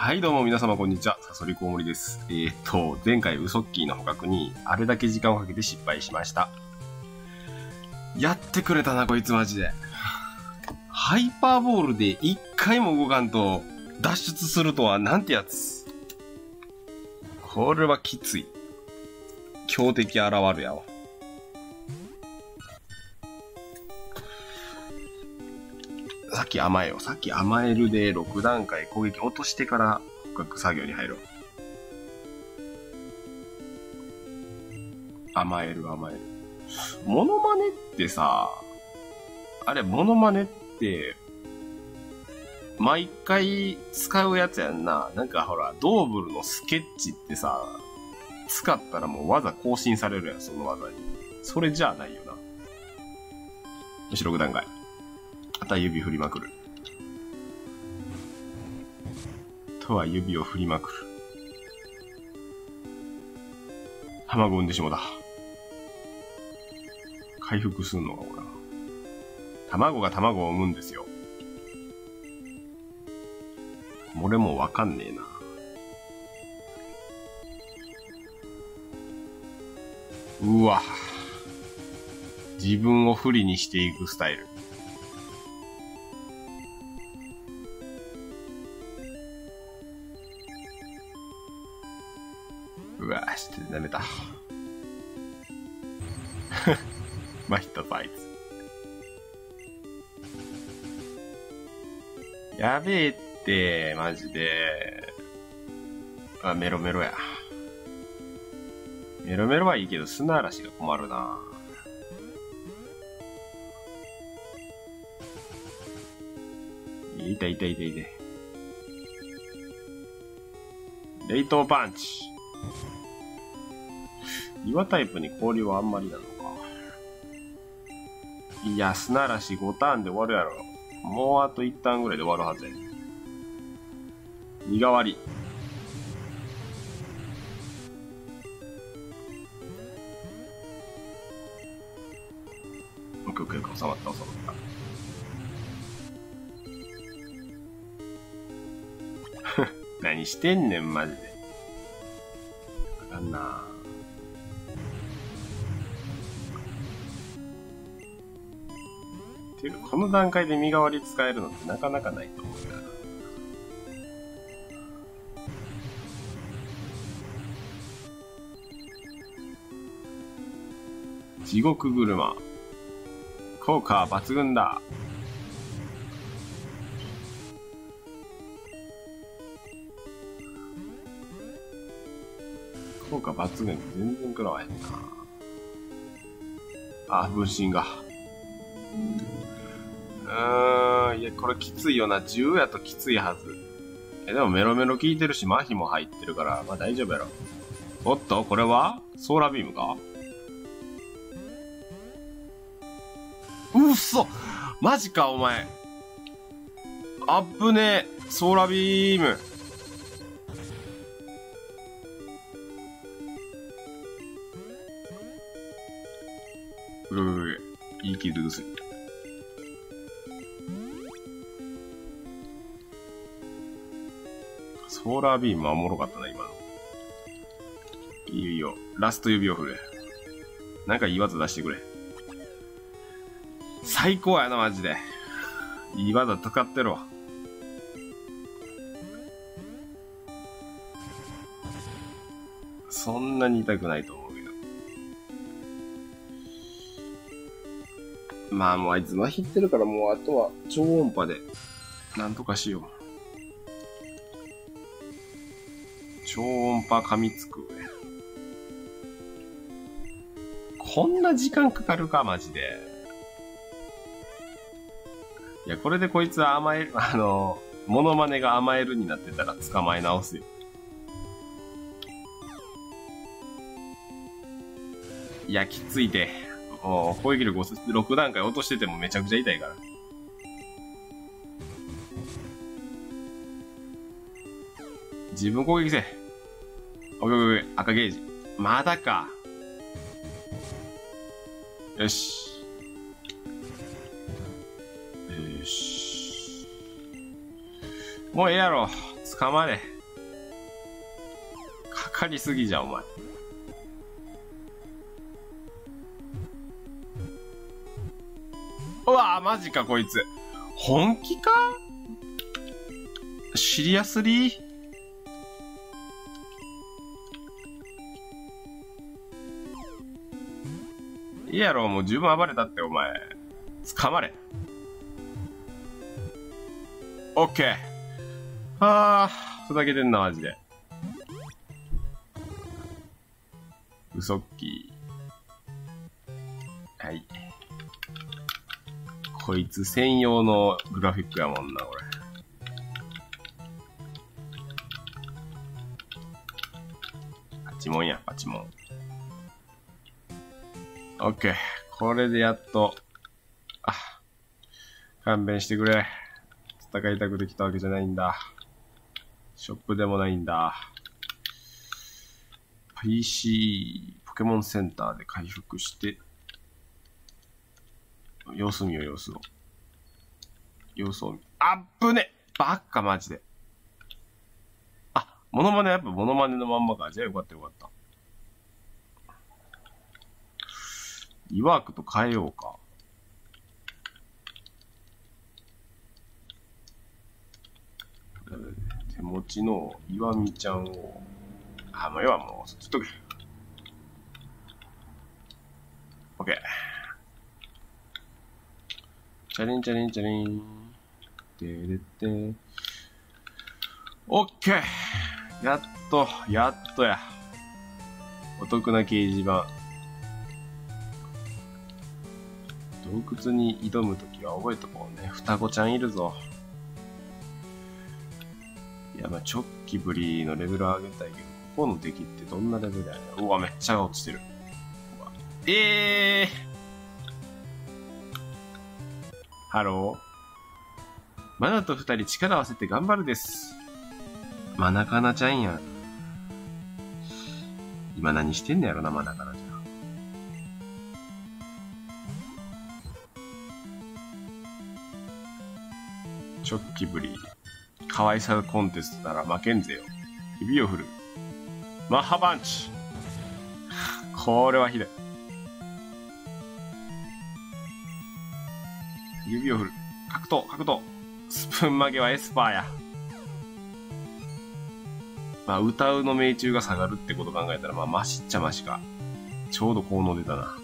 はい、どうも皆様こんにちは。サソリコウモリです。えーっと、前回ウソッキーの捕獲にあれだけ時間をかけて失敗しました。やってくれたな、こいつマジで。ハイパーボールで一回も動かんと脱出するとはなんてやつ。これはきつい。強敵現るやわ。さっき甘えよ。さっき甘えるで6段階攻撃落としてから捕獲作業に入る。甘える甘える。モノマネってさ、あれ、モノマネって、毎回使うやつやんな。なんかほら、ドーブルのスケッチってさ、使ったらもう技更新されるやん、その技に。それじゃあないよな。よし、6段階。あとは指振りまくる。とは指を振りまくる。卵産んでしもた。回復すんのか、ほら。卵が卵を産むんですよ。俺もわかんねえな。うわ。自分を不利にしていくスタイル。うわして舐めた。まひったぞ、あいつ。やべえって、マジで。あ、メロメロや。メロメロはいいけど、砂嵐が困るな。いたいたいたいた。冷凍パンチ。岩タイプに氷はあんまりなのか。いや、砂嵐5ターンで終わるやろ。もうあと1ターンぐらいで終わるはずや。身代わり。オッケーオッケーオッケー収まった収まった。何してんねん、マジで。かんなていうか、この段階で身代わり使えるのってなかなかないと思うよな。地獄車。効果は抜群だ。効果抜群全然食らわへんな。あ、分身が。うーん、いや、これきついよな。10やときついはず。え、でもメロメロ効いてるし、麻痺も入ってるから、まあ大丈夫やろ。おっと、これは？ソーラービームか？うっそマジか、お前。あっぶねえ。ソーラービーム。うるうるいい傷薬。ソーラービームはおもろかったな、今の。いいよいいよ。ラスト指を振れ。なんかいい技出してくれ。最高やな、マジで。いい技使ってるわ。そんなに痛くないと思うまあもうあいつ麻痺ってるからもうあとは超音波でなんとかしよう。超音波噛みつく。こんな時間かかるか、マジで。いや、これでこいつは甘える、あの、モノマネが甘えるになってたら捕まえ直すよ。いや、きついて。もう、攻撃力6段階落としててもめちゃくちゃ痛いから。自分攻撃せ。おいおいおい、赤ゲージ。まだか。よし。よし。もうええやろ。捕まれ。かかりすぎじゃん、お前。うわマジか、こいつ。本気か？シリアスリー？いいやろ、もう十分暴れたって、お前。捕まれ。オッケー。あー、ふざけてんな、マジで。嘘っきはい。こいつ専用のグラフィックやもんな、これ。パチモンや、パチモン。オッケー。これでやっと、あ、勘弁してくれ。戦いたくてきたわけじゃないんだ。ショップでもないんだ。PC、ポケモンセンターで回復して、様子見よ、様子を。様子を見。あっぶねばっか、マジで。あ、モノマネやっぱモノマネのまんまか。じゃあよかったよかった。リワークと変えようか。手持ちの岩見ちゃんを、あ、もう要はもう、そっとけ。オッケー。チャリンチャリンチャリン。てれて。オッケーやっと、やっとや。お得な掲示板。洞窟に挑むときは覚えとこうね。双子ちゃんいるぞ。いや、まあ、チョッキブリのレベル上げたいけど、ここの敵ってどんなレベルだよね。うわ、めっちゃ落ちてる。ええー、ハローマナと二人力合わせて頑張るです。マナカナちゃんや。今何してんのやろな、マナカナちゃん。チョッキブリ。可愛さコンテストなら負けんぜよ。指を振る。マッハパンチこれはひどい。指を振る。格闘、格闘。スプーン曲げはエスパーや。まあ、歌うの命中が下がるってこと考えたら、まあ、マシっちゃマシか。ちょうど効能出たな。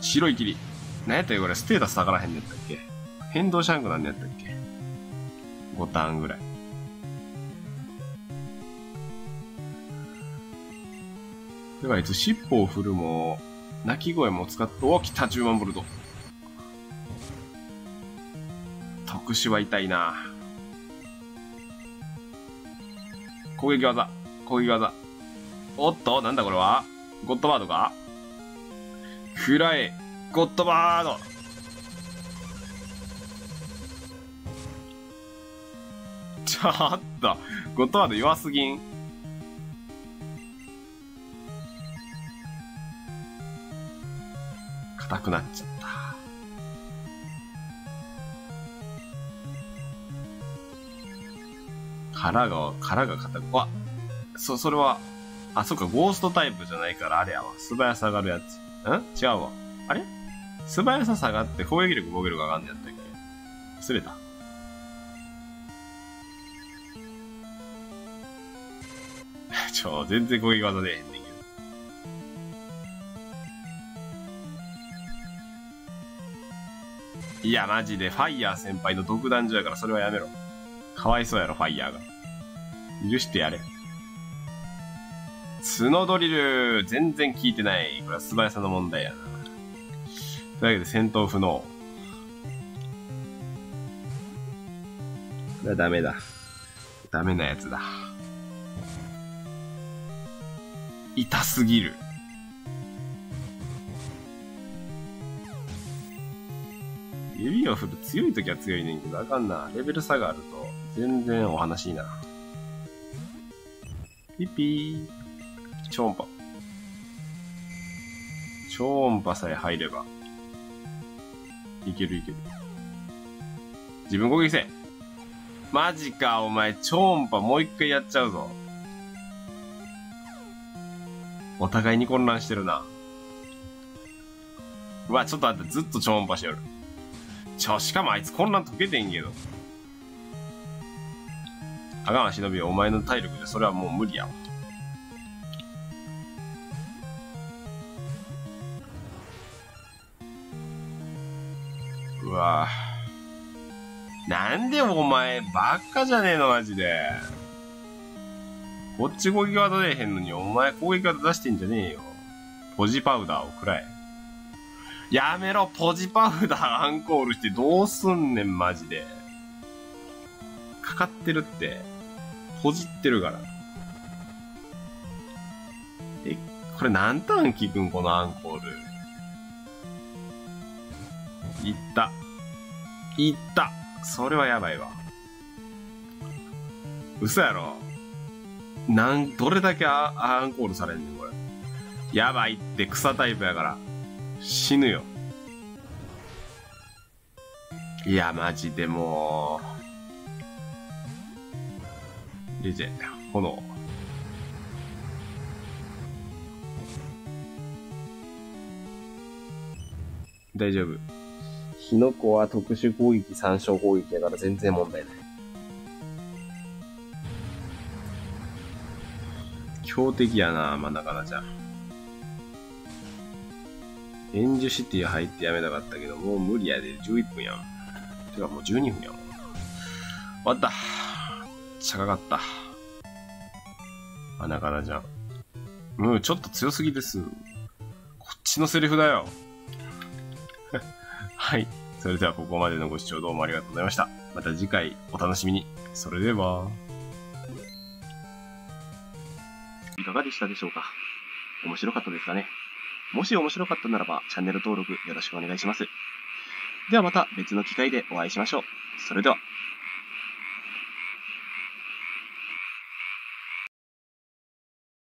白い霧。何やったっけこれ、ステータス下がらへんねやったっけ？変動シャンクなんやったっけ ?5 ターンぐらい。では、いつ尻尾を振るも、鳴き声も使って、お、来た、10万ボルト。特殊は痛いな。攻撃技。攻撃技。おっと、なんだこれは？ゴッドバードか？フライ、ゴッドバードちょっと、ゴッドワード弱すぎん？硬くなっちゃっ殻が、殻が硬く、わ、そ、それは、あ、そっか、ゴーストタイプじゃないからあれやわ。素早さ上がるやつ。ん？違うわ。あれ？素早さ下がって攻撃力防御力上がんねやったっけ？忘れた。ちょ、全然攻撃技でへんねんけど。いや、マジで、ファイヤー先輩の独壇場やからそれはやめろ。かわいそうやろ、ファイヤーが。許してやれ。角ドリル、全然効いてない。これは素早さの問題やな。というわけで戦闘不能。これはダメだ。ダメなやつだ。痛すぎる。指を振る強い時は強いねんけど、あかんな。レベル差があると、全然お話いいな。ピピー。超音波。超音波さえ入れば。いけるいける。自分攻撃せマジか、お前、超音波もう一回やっちゃうぞ。お互いに混乱してるな。うわ、ちょっと待って、ずっと超音波してる。ちょ、しかもあいつ混乱解けてんけど。あがん忍びお前の体力でそれはもう無理やわ。うわなんでお前、ばっかじゃねえの、マジで。こっち攻撃技出えへんのに、お前攻撃技出してんじゃねえよ。ポジパウダーをくらえ。やめろ、ポジパウダーアンコールしてどうすんねん、マジで。かかってるって。ポジってるから。え、これ何ターン効くんこのアンコール？いった。いった。それはやばいわ。嘘やろ？なん、どれだけアアンコールされんねん、これ。やばいって草タイプやから。死ぬよ。いや、マジでもう。レジェン、炎。大丈夫。キノコは特殊攻撃、参照攻撃やから全然問題ない。強敵やな、真ん中なじゃ。エンジュシティ入ってやめたかったけど、もう無理やで。11分やん。てかもう12分やん。終わった。ちゃかかった。真ん中なじゃん。もうちょっと強すぎです。こっちのセリフだよ。はい。それではここまでのご視聴どうもありがとうございました。また次回お楽しみに。それでは。いかがでしたでしょうか？面白かったですかね？もし面白かったならばチャンネル登録よろしくお願いします。ではまた別の機会でお会いしましょう。それでは。